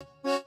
you